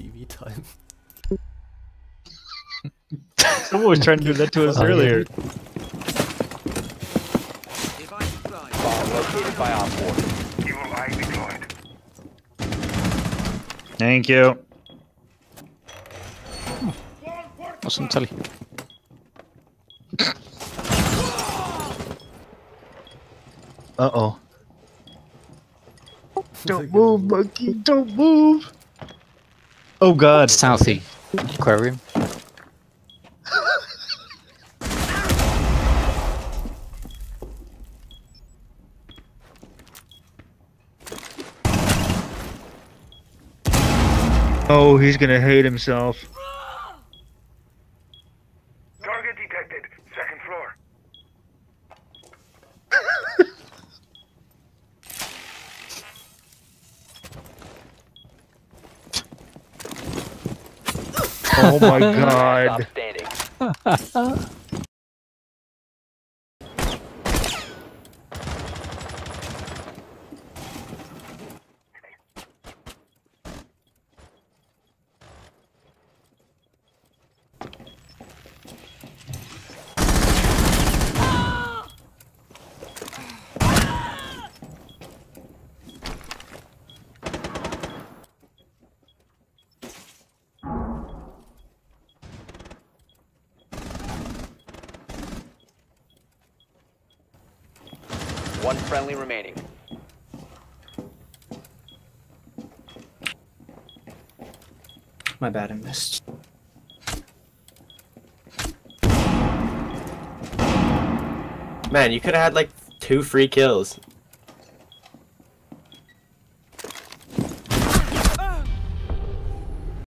TV time. Someone was trying to do that to us Oh, earlier. Bomb located by Op 4. Evil eye deployed. Thank you. Awesome telly. Uh oh. Don't move, monkey. Don't move. Oh god. Southie aquarium. Oh, he's gonna hate himself. Target detected. Second floor. Oh my Stop god. One friendly remaining. My bad, I missed. Man, you could have had like two free kills.